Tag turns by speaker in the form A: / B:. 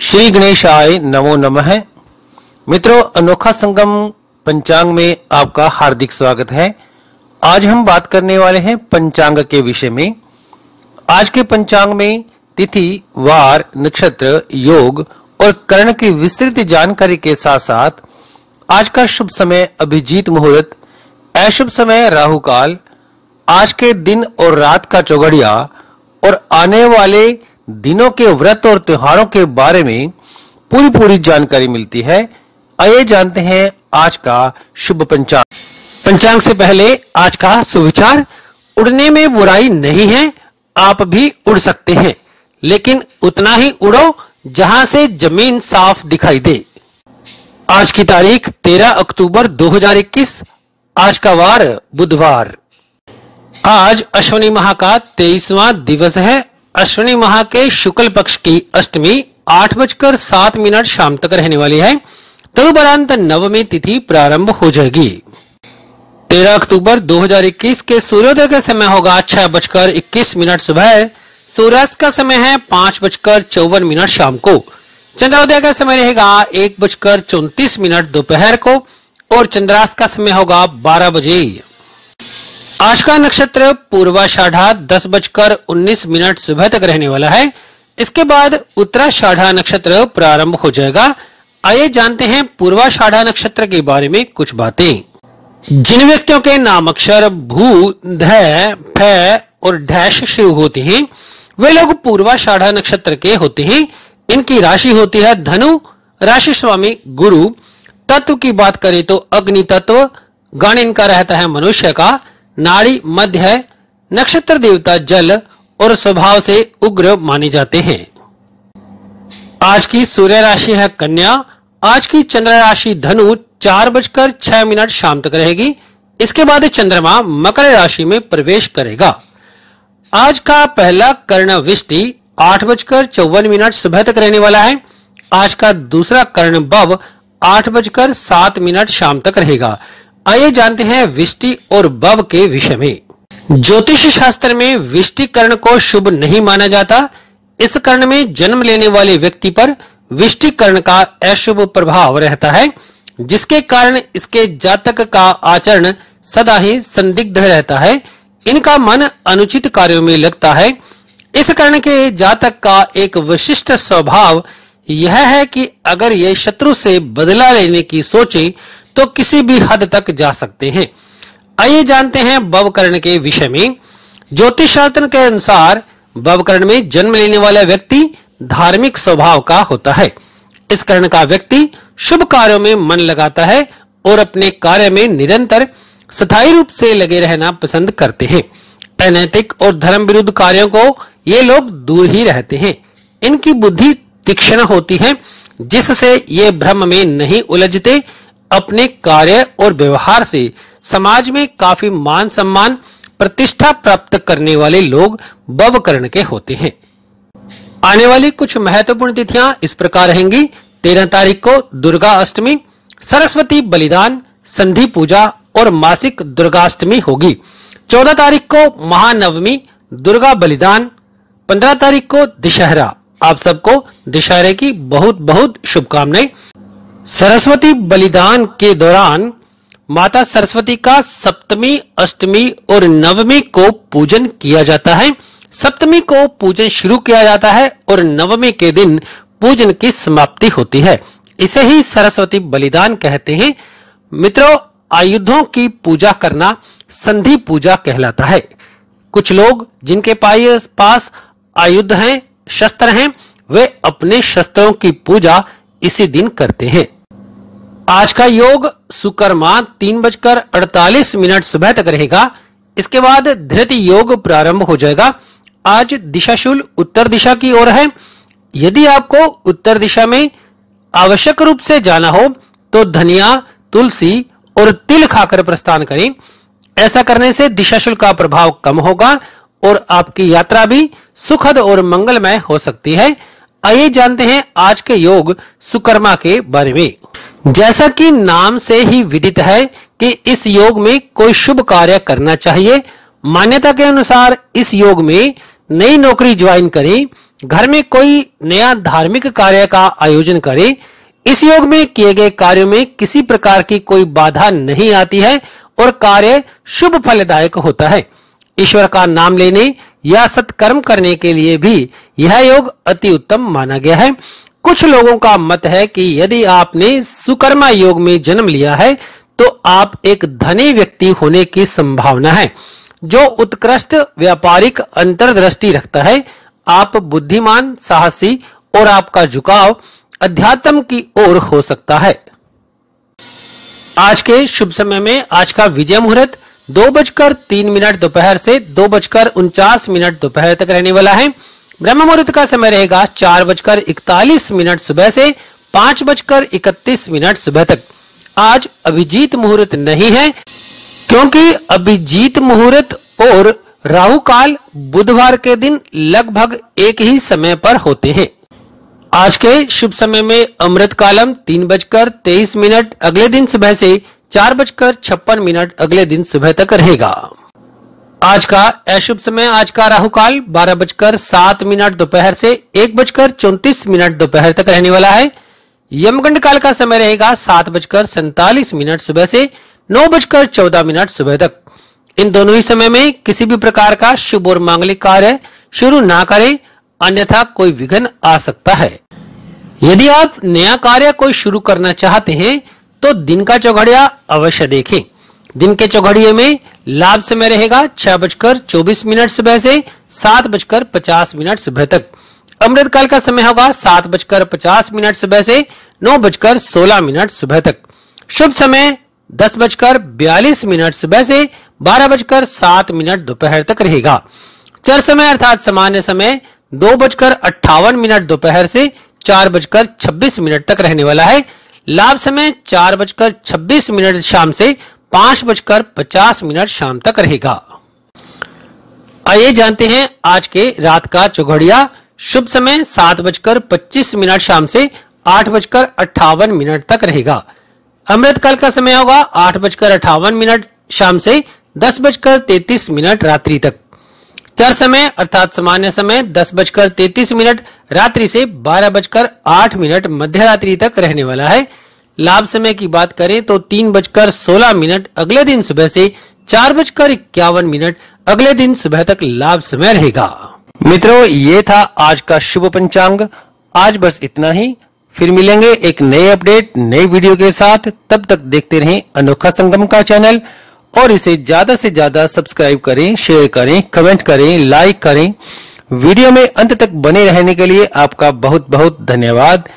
A: श्री गणेशाय नमो नमः। मित्रों, अनोखा संगम पंचांग में आपका हार्दिक स्वागत है। आज हम बात करने वाले हैं पंचांग के विषय में। आज के पंचांग में तिथि, वार, नक्षत्र, योग और कर्ण की विस्तृत जानकारी के साथ साथ आज का शुभ समय अभिजीत मुहूर्त, अशुभ समय राहु काल आज के दिन और रात का चौगड़िया और आने वाले दिनों के व्रत और त्योहारों के बारे में पूरी पूरी जानकारी मिलती है। आइए जानते हैं आज का शुभ पंचांग। पंचांग से पहले आज का सुविचार, उड़ने में बुराई नहीं है, आप भी उड़ सकते हैं, लेकिन उतना ही उड़ो जहाँ से ज़मीन साफ़ दिखाई दे। आज की तारीख 13 अक्टूबर 2021 आज का वार बुधवार। आज अश्वनी माह का तेईसवां दिवस है अश्विनी माह के शुक्ल पक्ष की अष्टमी आठ बजकर सात मिनट शाम तक रहने वाली है। तदुपरांत नवमी तिथि प्रारंभ हो जाएगी। तेरह अक्टूबर 2021 के सूर्योदय का समय होगा छह बजकर इक्कीस मिनट सुबह। सूर्यास्त का समय है पाँच बजकर चौवन मिनट शाम को। चंद्रोदय का समय रहेगा एक बजकर चौतीस मिनट दोपहर को और चंद्रास्त का समय होगा बारह बजे। आज का नक्षत्र पूर्वाषाढ़ा दस बजकर उन्नीस मिनट सुबह तक रहने वाला है। इसके बाद उत्तराषाढ़ा नक्षत्र प्रारंभ हो जाएगा। आइए जानते हैं पूर्वाषाढ़ा नक्षत्र के बारे में कुछ बातें। जिन व्यक्तियों के नाम अक्षर भू, ध, फ और ढैश शुरू होते हैं, वे लोग पूर्वाषाढ़ा नक्षत्र के होते हैं। इनकी राशि होती है धनु, राशि स्वामी गुरु। तत्व की बात करें तो अग्नि तत्व गण इनका रहता है मनुष्य का। नाड़ी मध्य है, नक्षत्र देवता जल और स्वभाव से उग्र माने जाते हैं। आज की सूर्य राशि है कन्या, आज की चंद्र राशि धनु चार बजकर छह मिनट शाम तक रहेगी। इसके बाद चंद्रमा मकर राशि में प्रवेश करेगा। आज का पहला कर्ण विष्टि आठ बजकर चौवन मिनट सुबह तक रहने वाला है। आज का दूसरा कर्ण बव आठ बजकर सात मिनट शाम तक रहेगा। आइए जानते हैं विष्टि और बव के विषय में। ज्योतिष शास्त्र में विष्टि कर्ण को शुभ नहीं माना जाता। इस कर्ण में जन्म लेने वाले व्यक्ति पर विष्टि कर्ण का अशुभ प्रभाव रहता है, जिसके कारण इसके जातक का आचरण सदा ही संदिग्ध रहता है। इनका मन अनुचित कार्यों में लगता है। इस कर्ण के जातक का एक विशिष्ट स्वभाव यह है कि अगर ये शत्रु से बदला लेने की सोचे तो किसी भी हद तक जा सकते हैं। आइए जानते हैं बवकर्ण के विषय में। ज्योतिष शास्त्र के अनुसार बवकर्ण में जन्म लेने वाला व्यक्ति धार्मिक स्वभाव का होता है। इस कर्ण का व्यक्ति शुभ कार्यों में मन लगाता है और अपने कार्य में निरंतर स्थायी रूप से लगे रहना पसंद करते हैं। अनैतिक और धर्म विरुद्ध कार्यों को ये लोग दूर ही रहते हैं। इनकी बुद्धि तीक्ष्ण होती है, जिससे ये भ्रम में नहीं उलझते अपने कार्य और व्यवहार से समाज में काफ़ी मान सम्मान, प्रतिष्ठा प्राप्त करने वाले लोग बवकर्ण के होते हैं। आने वाली कुछ महत्वपूर्ण तिथियाँ इस प्रकार रहेंगी। तेरह तारीख को दुर्गा अष्टमी, सरस्वती बलिदान, संधि पूजा और मासिक दुर्गाष्टमी होगी। चौदह तारीख को महानवमी, दुर्गा बलिदान, पंद्रह तारीख को दशहरा। आप सबको दशहरे की बहुत बहुत शुभकामनाएँ। सरस्वती बलिदान के दौरान माता सरस्वती का सप्तमी, अष्टमी और नवमी को पूजन किया जाता है। सप्तमी को पूजन शुरू किया जाता है और नवमी के दिन पूजन की समाप्ति होती है। इसे ही सरस्वती बलिदान कहते हैं। मित्रों, आयुधों की पूजा करना संधि पूजा कहलाता है। कुछ लोग जिनके पास आयुध हैं, शस्त्र हैं, वे अपने शस्त्रों की पूजा इसी दिन करते हैं। आज का योग सुकर्मा तीन बजकर अड़तालीस मिनट सुबह तक रहेगा। इसके बाद धृत योग प्रारंभ हो जाएगा। आज दिशाशूल उत्तर दिशा की ओर है। यदि आपको उत्तर दिशा में आवश्यक रूप से जाना हो तो धनिया, तुलसी और तिल खाकर प्रस्थान करें। ऐसा करने से दिशाशुल का प्रभाव कम होगा और आपकी यात्रा भी सुखद और मंगलमय हो सकती है। आइए जानते हैं आज के योग सुकर्मा के बारे में। जैसा कि नाम से ही विदित है कि इस योग में कोई शुभ कार्य करना चाहिए। मान्यता के अनुसार इस योग में नई नौकरी ज्वाइन करें, घर में कोई नया धार्मिक कार्य का आयोजन करे। इस योग में किए गए कार्यों में किसी प्रकार की कोई बाधा नहीं आती है और कार्य शुभ फलदायक होता है। ईश्वर का नाम लेने या सत्कर्म करने के लिए भी यह योग अति उत्तम माना गया है। कुछ लोगों का मत है कि यदि आपने सुकर्मा योग में जन्म लिया है तो आप एक धनी व्यक्ति होने की संभावना है। जो उत्कृष्ट व्यापारिक अंतर्दृष्टि रखता है, आप बुद्धिमान, साहसी और आपका झुकाव अध्यात्म की ओर हो सकता है। आज के शुभ समय में आज का विजय मुहूर्त दो बजकर तीन मिनट दोपहर से दो बजकर उनचास मिनट दोपहर तक रहने वाला है। ब्रह्म मुहूर्त का समय रहेगा चार बजकर इकतालीस मिनट सुबह से पाँच बजकर इकतीस मिनट सुबह तक। आज अभिजीत मुहूर्त नहीं है, क्योंकि अभिजीत मुहूर्त और राहु काल बुधवार के दिन लगभग एक ही समय पर होते हैं। आज के शुभ समय में अमृत कालम तीन बजकर तेईस मिनट अगले दिन सुबह से चार बजकर छप्पन मिनट अगले दिन सुबह तक रहेगा। आज का अशुभ समय, आज का राहु काल बारह बजकर सात मिनट दोपहर से एक बजकर चौतीस मिनट दोपहर तक रहने वाला है। यमगंड काल का समय रहेगा सात बजकर सैतालीस मिनट सुबह से नौ बजकर चौदह मिनट सुबह तक। इन दोनों ही समय में किसी भी प्रकार का शुभ और मांगलिक कार्य शुरू ना करें, अन्यथा कोई विघ्न आ सकता है। यदि आप नया कार्य कोई शुरू करना चाहते हैं तो दिन का चौघड़िया अवश्य देखें। दिन के चौघड़िए में लाभ समय रहेगा छह बजकर चौबीस मिनट सुबह से सात बजकर पचास मिनट सुबह तक। अमृत काल का समय होगा सात बजकर पचास मिनट सुबह से नौ बजकर सोलह मिनट सुबह तक। शुभ समय दस बजकर बयालीस मिनट सुबह से बारह बजकर सात मिनट दोपहर तक रहेगा। चर समय अर्थात सामान्य समय दो बजकर अट्ठावन मिनट दोपहर से चार बजकर छब्बीस मिनट तक रहने वाला है। लाभ समय चार बजकर छब्बीस मिनट शाम से पाँच बजकर पचास मिनट शाम तक रहेगा। आइए जानते हैं आज के रात का चौघड़िया। शुभ समय सात बजकर पच्चीस मिनट शाम से आठ बजकर अट्ठावन मिनट तक रहेगा। अमृत काल का समय होगा आठ बजकर अट्ठावन मिनट शाम से दस बजकर तैतीस मिनट रात्रि तक। चर समय अर्थात सामान्य समय दस बजकर तैतीस मिनट, रात्रि से बारह बजकर आठ मिनट मध्य रात्रि तक रहने वाला है। लाभ समय की बात करें तो तीन बजकर सोलह मिनट अगले दिन सुबह से चार बजकर इक्यावन मिनट अगले दिन सुबह तक लाभ समय रहेगा। मित्रों, ये था आज का शुभ पंचांग। आज बस इतना ही। फिर मिलेंगे एक नए अपडेट, नए वीडियो के साथ। तब तक देखते रहें अनोखा संगम का चैनल और इसे ज़्यादा से ज़्यादा सब्सक्राइब करें शेयर करें कमेंट करें लाइक करें। वीडियो में अंत तक बने रहने के लिए आपका बहुत बहुत धन्यवाद।